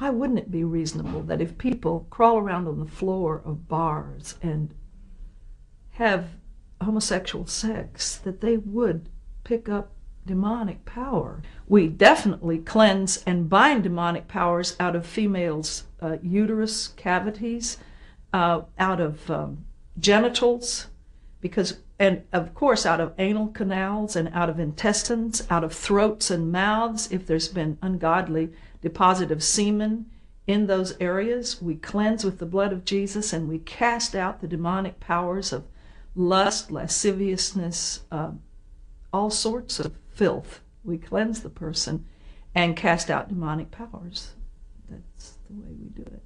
why wouldn't it be reasonable that if people crawl around on the floor of bars and have homosexual sex, that they would pick up demonic power? We definitely cleanse and bind demonic powers out of females' uh, uterus cavities, uh, out of um, genitals, because and of course out of anal canals and out of intestines, out of throats and mouths, if there's been ungodly deposit of semen in those areas, we cleanse with the blood of Jesus and we cast out the demonic powers of lust, lasciviousness, uh, all sorts of filth. We cleanse the person and cast out demonic powers. That's the way we do it.